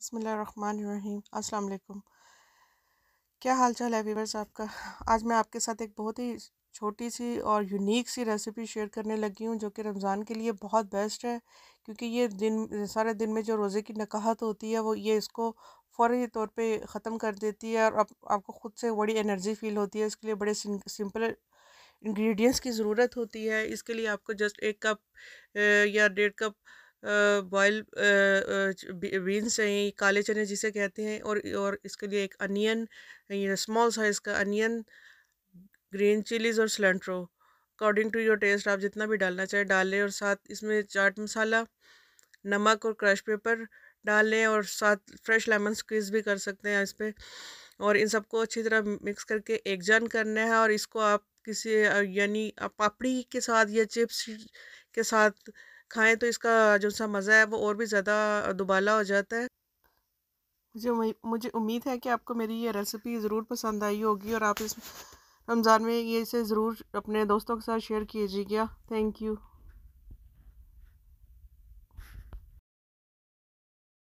बसमीम वालेकुम क्या हाल चाल है वीवर्स आपका? आज मैं आपके साथ एक बहुत ही छोटी सी और यूनिक सी रेसिपी शेयर करने लगी हूँ जो कि रमज़ान के लिए बहुत बेस्ट है क्योंकि ये दिन सारे दिन में जो रोज़े की नकाहत होती है वो ये इसको फ़ौरी तौर पे ख़त्म कर देती है और आप, आपको ख़ुद से बड़ी एनर्जी फील होती है। इसके लिए बड़े सिंपल इंग्रेडिएंट्स की ज़रूरत होती है। इसके लिए आपको जस्ट एक कप या डेढ़ कप बॉयल बीन्स चाहिए, काले चने जिसे कहते हैं, और और इसके लिए एक अनियन स्मॉल साइज़ का अनियन, ग्रीन चिलीज़ और cilantro according to your taste आप जितना भी डालना चाहे, डाल लें, और साथ इसमें चाट मसाला, नमक और क्रश पेपर डाल लें, और साथ फ्रेश लेमन स्क्वीज़ भी कर सकते हैं इस पर और इन सबको अच्छी तरह मिक्स करके एक जन करना है, और इसको आप किसी यानी पापड़ी के साथ या चिप्स के साथ खाएँ तो इसका जो सा मज़ा है वो और भी ज़्यादा दुबाला हो जाता है। मुझे मुझे उम्मीद है कि आपको मेरी ये रेसिपी ज़रूर पसंद आई होगी और आप इस रमज़ान में ये इसे ज़रूर अपने दोस्तों के साथ शेयर कीजिएगा। Thank you.